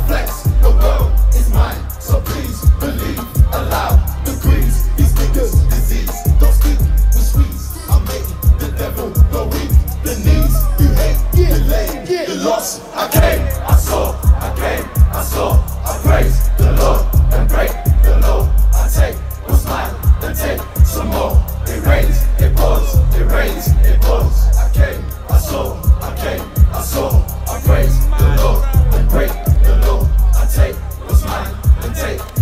I flex. The world is mine, so please believe. Allow the grease, these niggas. Don't speak. I'm making the devil go weak. The knees you hate, the lost. I came.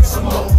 Some more.